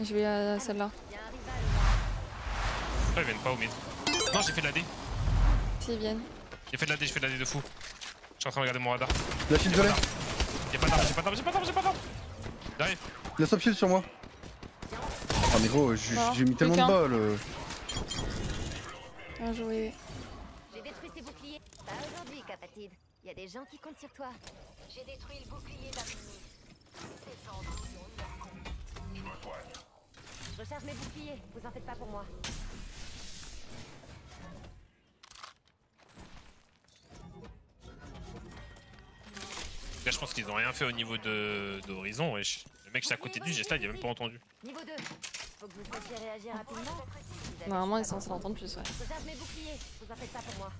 Je vais à celle-là. Pourquoi ils viennent pas au mid Non, j'ai fait de la D. S'ils viennent. J'ai fait de la D, je fais de la D de fou. Je suis en train de regarder mon radar. La shield violet. Y'a pas d'arme, j'ai pas d'arme, j'ai pas d'arme, j'ai pas d'arme. J'arrive. Il a stop shield sur moi. Ah mais gros, j'ai Ah, j'ai mis tellement de balles. euh. Bien joué. J'ai détruit ses boucliers. Pas aujourd'hui, Capatide. Il y a des gens qui comptent sur toi. J'ai détruit le bouclier d'Armini. Je recharge mes boucliers. Vous en faites pas pour moi. Là, je pense qu'ils ont rien fait au niveau de d'Horizon. wesh. Le mec, j'étais à côté lui, j'ai slide, il a même pas entendu. Niveau 2. Faut que vous sachiez réagir rapidement. Vous avez Normalement, ils sont censés le l'entendre plus, ouais. Je recharge mes boucliers. Vous en faites pas pour moi.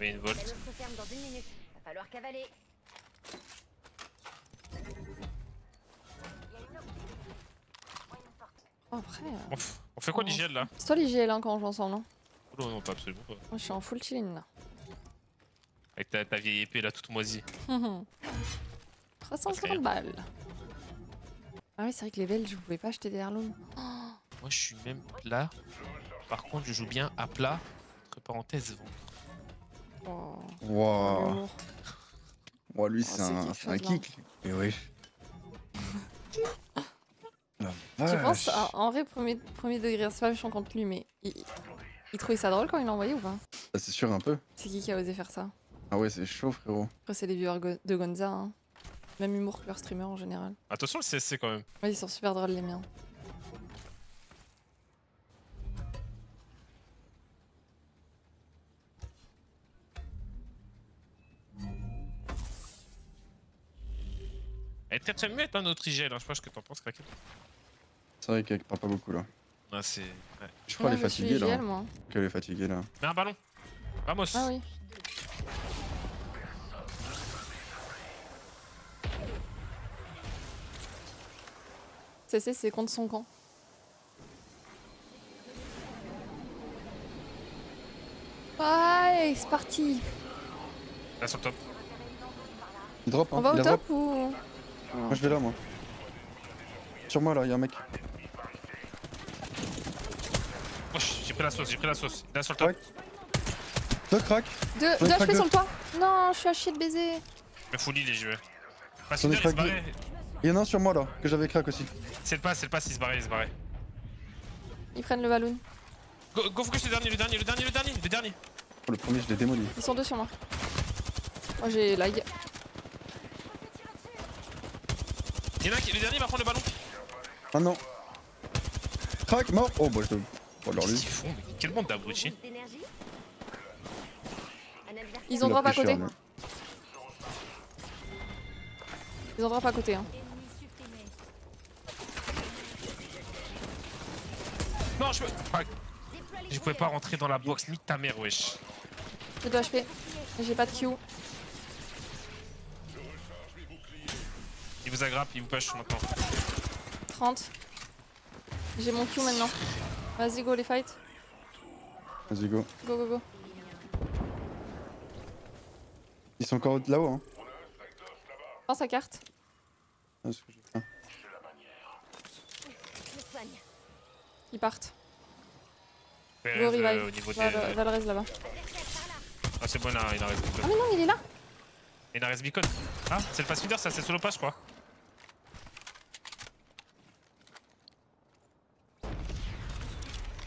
Mais une La volt. nôtre se ferme dans une minute. Va falloir cavaler. Après, euh, On, fait quoi l'IGL là c'est toi l'IGL hein, quand on joue ensemble, non Oh non, non, pas absolument pas. Moi, je suis en full chilling là. Avec ta, ta vieille épée là, toute moisie. 350 balles. Ah oui, c'est vrai que les Belges, je pouvais pas acheter des heirlooms. Moi, je suis même là. Par contre, je joue bien à plat. Entre parenthèses, ventre. Oh. Ouah, lui, Oh, c'est un, un kick. Et wesh. Je pense, ah, en vrai, premier, premier degré, c'est pas méchant contre lui, mais il, il trouvait ça drôle quand il l'a envoyé ou pas Ah, c'est sûr un peu. C'est qui qui a osé faire ça Ah ouais, c'est chaud, frérot. Après, c'est les viewers de Gonza, hein. Même humour que leurs streamers en général. Attention le CSC quand même. Ouais, ils sont super drôles les miens. Elle est très très muette, hein, notre IGL. Hein. Je sais pas ce que t'en penses, Kraken. C'est vrai qu'elle parle pas beaucoup là. Ah, c'est. Ouais. Je crois qu'elle est fatiguée là. Qu'elle est fatiguée là. Un ballon. Vamos. Ah oui. CC, c'est contre son camp. Ouais, c'est parti. Là sur le top. Il drop, hein. On va il au drop. top ou Moi je vais là, moi. Sur moi là, y'a un mec. Oh, j'ai pris la sauce, j'ai pris la sauce. Là sur le top. Deux crack. Deux, deux crack HP deux. sur le toit. Non, je suis à chier de baiser. Mais full heal, les jeux. Pas J'en ai il se crack barrait. Il y en a un sur moi là, que j'avais crack aussi. C'est le pass, c'est le pass, il se barrait, il se barrait. Ils prennent le ballon. Go, go focus le dernier, le dernier, le dernier, le dernier, le dernier. Oh, le premier, je l'ai démoli. Ils sont deux sur moi. Moi j'ai lag. Il y en a un qui, le dernier va prendre le ballon. Ah non. Crack, mort. Oh bah je. Oh alors lui. font mais Quel monde d'abrutis. Ils ont drop à côté. Ils ont drop à côté. Hein. Non, je peux. Ah, je pouvais pas rentrer dans la box, ni ta mère, wesh. J'ai 2 HP. J'ai pas de Q. Il vous aggrappe, il vous push maintenant. 30. J'ai mon Q maintenant. Vas-y, go les fights. Vas-y, go. Go, go, go. Ils sont encore là-haut, hein. Prends sa carte. Ah, ce que. Ils partent. Go euh, revive. au niveau des. Val- Valrez là-bas. Ah, c'est bon, il a reste Ah beacon. mais non, il est là. Il a reste beacon. Ah, c'est le pass feeder, ça, c'est solo pass, je crois.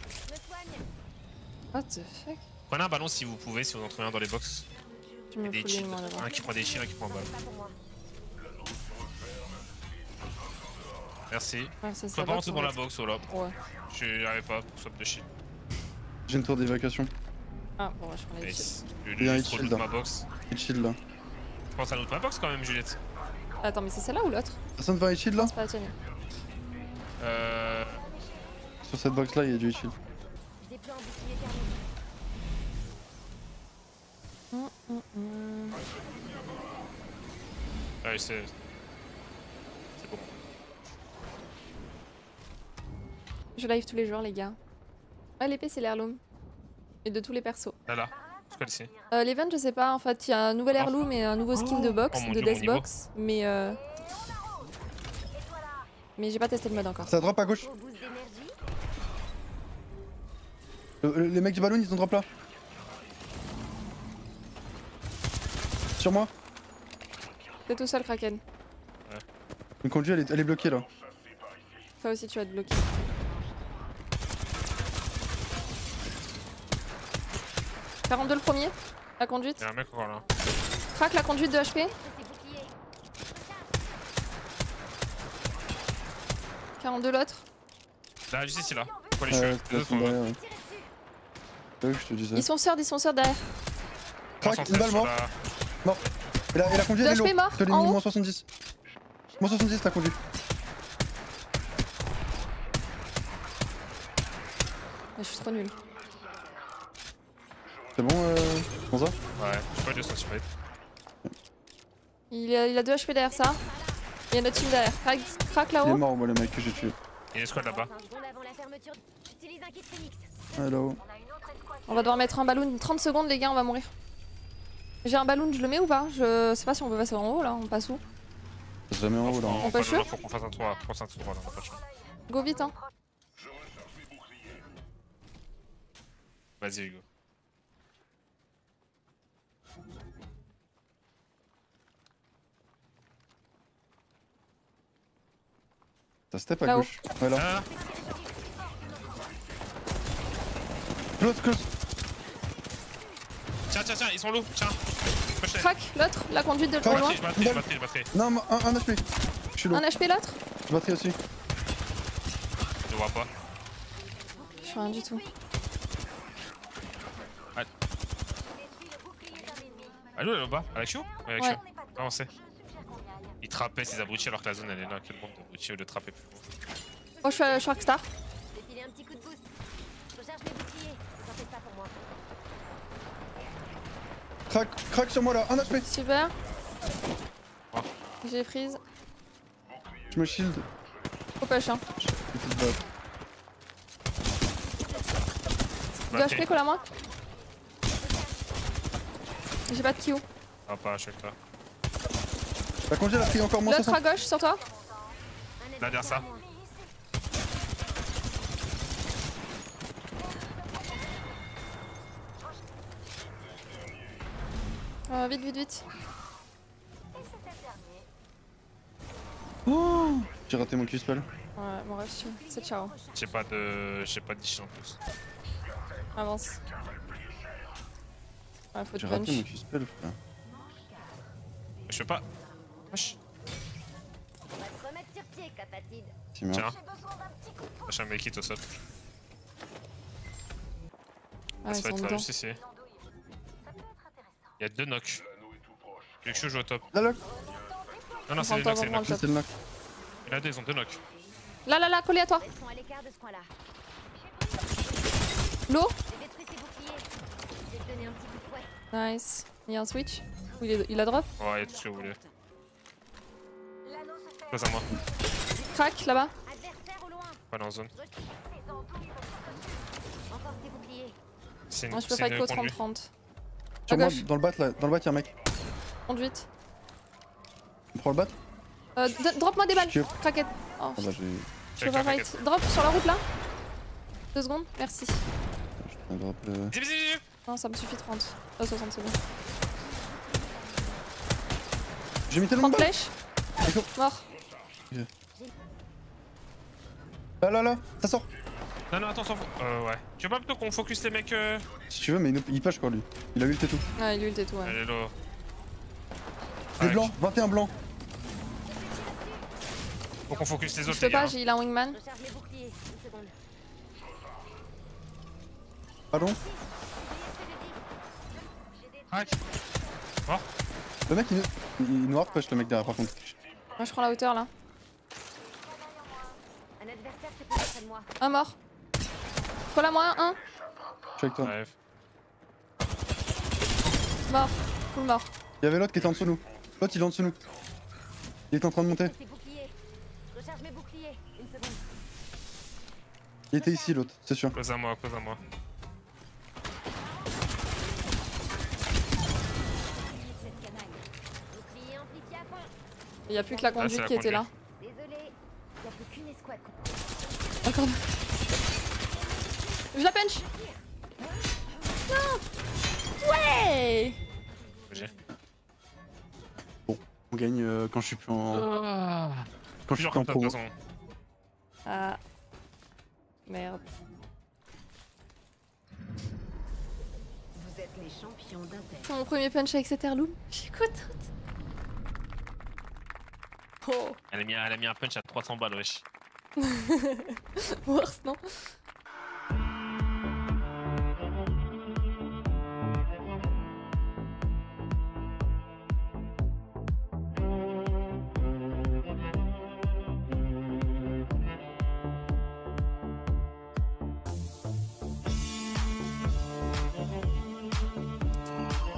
Je me soigne. What the fuck? Prenez un ballon si vous pouvez, si vous en trouvez un dans les box. Tu me Des shields. Un qui prend des shields, un qui prend un ballon. Merci. Ouais, ça, pas rentrer dans la box, va- Ouais. Je arrive pas pour swap de shield. J'ai une tour d'évacuation. Ah bon, je prends les shields. Il y a un shield, hein. ma box. Hit shield là. Je pense à notre ma box quand même, Juliette. Attends, mais c'est celle-là ou l'autre? Personne va hit shield là c'est pas la tienne. Euh. Sur cette box là, il y a du hit shield. Ouais, c'est. C'est bon. Je live tous les jours, les gars. Ouais, l'épée, c'est l'heirloom. Et de tous les persos. Là, là. C'est quoi ici Euh, L'event, je sais pas, en fait, il y a un nouvel heirloom et un nouveau skill de box, Oh de Dieu, mon death niveau. box. Mais euh, Mais j'ai pas testé le mode encore. Ça drop à gauche. Le- le- les mecs du ballon ils ont drop là. Sur moi. T'es tout seul, Kraken. Une conduite elle est, elle est bloquée là. Toi aussi, tu vas te bloquer. « 42 le premier, la conduite. Y'a un mec encore là. Crac la conduite de HP. Détruisez ses boucliers. 42 l'autre. Là, juste ici là. Faut les Ouais, sont derrière, ouais. Ouais, je te. Ils sont sœurs, ils sont sœurs derrière. Crac, 316 une balle mort. la- Et la, et la conduite Deux elle est mort, Je en haut. moins 70. Moins 70 la conduite. Mais je suis trop nulle. C'est bon, euh, Monza Ouais, j'ai pas de centimètres. Il a, il a 2 HP derrière ça. Il y a notre team derrière. Crac, crac Il est là-haut. mort, moi, le mec que j'ai tué. Il y a une squad là-bas. 5 secondes avant la fermeture. J'utilise un kit Phoenix. Ouais, là-haut. On va devoir mettre un ballon. 30 secondes, les gars, on va mourir. J'ai un ballon, je le mets ou pas? Je sais pas si on peut passer en haut là. On passe où? C'est jamais en haut là. On jouer là, Faut qu'on fasse un 3. Faut qu'on fasse un 3 là, on a pas de choix. Go vite, hein. Vas-y, Hugo. T'as step à gauche. Ouais, là. Ah, Close, close. tiens, tiens, tiens, ils sont loups. Tiens. Crac, l'autre, la conduite de au loin. Je je je. Non, un, un HP. Je suis low. Un HP l'autre Je battrai aussi. Je vois pas. Je suis rien du tout. Allô, là bas Avec Chou avec Ouais. Chou. Avancez. Ils trappaient ces abrutis alors que la zone elle est là. Quel monde d'abrutis au lieu de trapper plus haut. Oh, je suis à Sharkstar. Je vais filer un petit coup de boost. Je recharge mes boucliers. Ne pas pour moi. Crac, crac sur moi là. Un HP. Super. J'ai prise. Je me shield. Faut push, hein. Une petite balle. 2 Batterie. HP, colle à moi? J'ai pas de Q. Ah, pas, je suis avec toi. La conduite elle a pris encore moins L'autre 60. à gauche, sur toi? Derrière ça. Euh, vite, vite, vite. Oh J'ai raté mon Q-spell. Ouais, mon rêve, c'est ciao. J'ai pas de. J'ai pas de dish en plus. Avance. Ouais, faut J'ai raté mon Q-spell, frère. Je peux pas. Wesh. Tiens. Lâche un mec qui au sol. Ah, ça va être dedans. juste ici. Il y a deux knocks. Tu veux que je joue au top Là, là, Non, non, c'est des knocks, c'est des knocks. c'est knock. Il y en a deux, ils ont deux knocks. Là, là, là, collé à toi. L'eau. Nice. Il y a un switch. Il, est- il a drop. Ouais, il y a tout ce que vous voulez. Passe à moi. Crac, là-bas. Pas dans la zone. C'est Moi, une, je peux c'est fight une qu'au conduite. 30-30. Sur moi, dans le bat là, dans le bat y'a un mec. Conduite. On prend le bat Euh, Drop-moi des balles. Je- Craquette. Oh, Ah bah j'ai. je peux pas fight. Drop sur la route là. Deux secondes, merci. Un drop. euh, Zip, zip, zip. Non, ça me suffit 30. Euh, 60 secondes. J'ai mis tellement 30 de balles flèches. Mort. Là, là, là, ça sort Non, non, attends, fout. Euh, ouais. Tu veux pas plutôt qu'on focus les mecs euh... Si tu veux, mais il, il push quoi lui. Il a ult et tout. Ah, il ult et tout, ouais. Allez, là. Des Ouais, blancs, 21 blancs. Faut qu'on focus les Je autres, peux les gars. pas, j'ai il a un wingman. Je seconde. Allons. Crac. Le mec il, il, hard push le mec derrière par contre. Moi, je prends la hauteur là. Un adversaire s'est posé près de moi. Un mort. À moi, un. Je suis avec toi. Ouais. Mort. Full mort. Il y avait l'autre qui était en dessous de nous. L'autre il est en dessous de nous. Il est en train de monter. Il était ici l'autre, c'est sûr. À moi, à moi. Il y a plus que la Ah, conduite la qui était là. Désolé. Y a plus une escouade. Encore. Je la punch Non Ouais J'ai- On gagne euh, quand je suis plus en. Ah, Quand je suis plus en pro. Ah. Merde. Vous êtes les champions d'Inter. C'est mon premier punch avec cette heirloom. J'ai d'autre Oh Elle a, mis, elle a mis un punch à 300 balles, wesh. Worse, non?